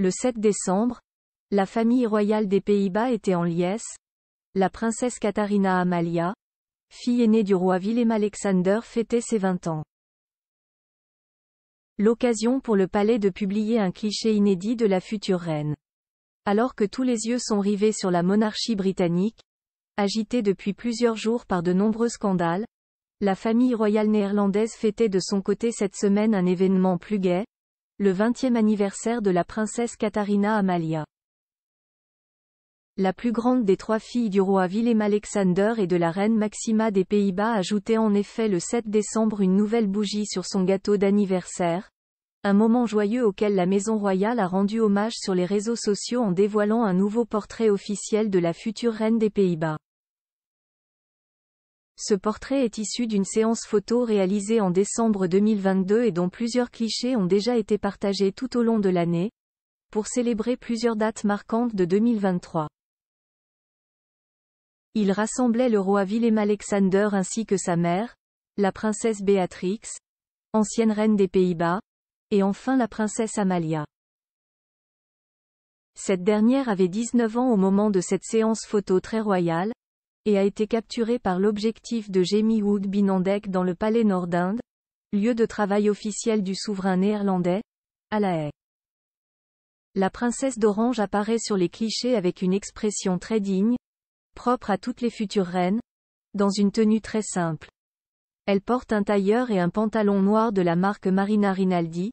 Le 7 décembre, la famille royale des Pays-Bas était en liesse. La princesse Katharina Amalia, fille aînée du roi Willem-Alexander fêtait ses 20 ans. L'occasion pour le palais de publier un cliché inédit de la future reine. Alors que tous les yeux sont rivés sur la monarchie britannique, agitée depuis plusieurs jours par de nombreux scandales, la famille royale néerlandaise fêtait de son côté cette semaine un événement plus gai, le 20e anniversaire de la princesse Katharina Amalia. La plus grande des trois filles du roi Willem-Alexander et de la reine Maxima des Pays-Bas ajoutait en effet le 7 décembre une nouvelle bougie sur son gâteau d'anniversaire, un moment joyeux auquel la maison royale a rendu hommage sur les réseaux sociaux en dévoilant un nouveau portrait officiel de la future reine des Pays-Bas. Ce portrait est issu d'une séance photo réalisée en décembre 2022 et dont plusieurs clichés ont déjà été partagés tout au long de l'année, pour célébrer plusieurs dates marquantes de 2023. Il rassemblait le roi Willem-Alexander ainsi que sa mère, la princesse Béatrix, ancienne reine des Pays-Bas, et enfin la princesse Amalia. Cette dernière avait 19 ans au moment de cette séance photo très royale, et a été capturé par l'objectif de Jamie Wood Binandek dans le palais Nord d'Inde, lieu de travail officiel du souverain néerlandais, à La Haye. La princesse d'Orange apparaît sur les clichés avec une expression très digne, propre à toutes les futures reines, dans une tenue très simple. Elle porte un tailleur et un pantalon noir de la marque Marina Rinaldi,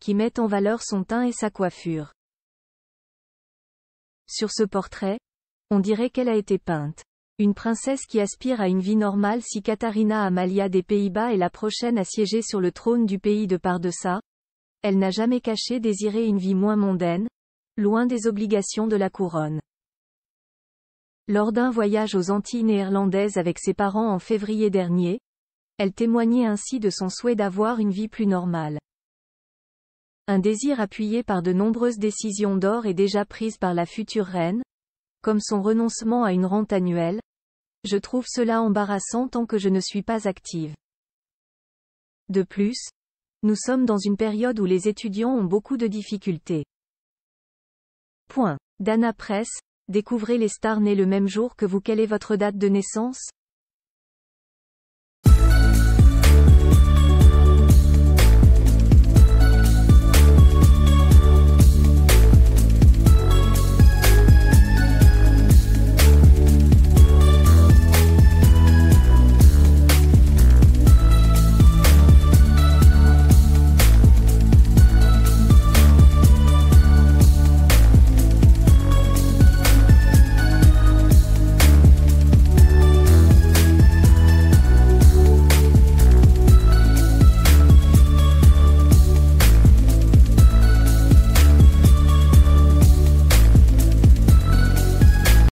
qui mettent en valeur son teint et sa coiffure. Sur ce portrait, on dirait qu'elle a été peinte. Une princesse qui aspire à une vie normale si Katharina Amalia des Pays-Bas est la prochaine à siéger sur le trône du pays de par ça. Elle n'a jamais caché désirer une vie moins mondaine, loin des obligations de la couronne. Lors d'un voyage aux Antilles néerlandaises avec ses parents en février dernier, elle témoignait ainsi de son souhait d'avoir une vie plus normale. Un désir appuyé par de nombreuses décisions d'or et déjà prises par la future reine, comme son renoncement à une rente annuelle, je trouve cela embarrassant tant que je ne suis pas active. De plus, nous sommes dans une période où les étudiants ont beaucoup de difficultés. Point. Dana Press, découvrez les stars nées le même jour que vous. Quelle est votre date de naissance?